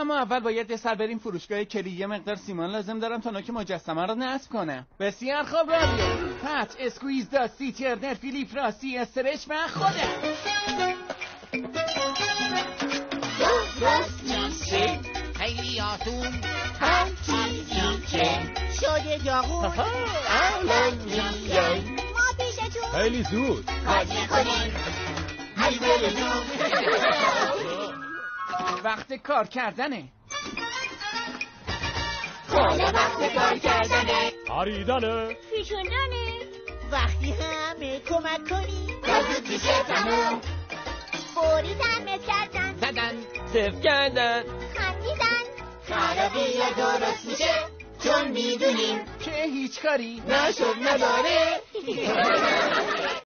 اما اول باید یه سر بریم فروشگاه کلی یه مقدار سیمان لازم دارم تا نوک مجسمه رو نصب کنم. بسیار خوب رادیو. پت اسکوییز داستی ترنر فیلیپ راستی استرچ و خودم. میشه خیلی آسون هر چیزی که شده میای ما پیشتون خیلی زود زود. وقت کار کردنه. حالا وقت کار کردنه. خریدنه پیچوندنه وقتی همه کمک کنی تا زود میشه تموم فوری تعمیر کردن زدن صرف کردن. خندیدن. خرابی یا درست میشه چون می‌دونیم که هیچ کاری نشد نداره.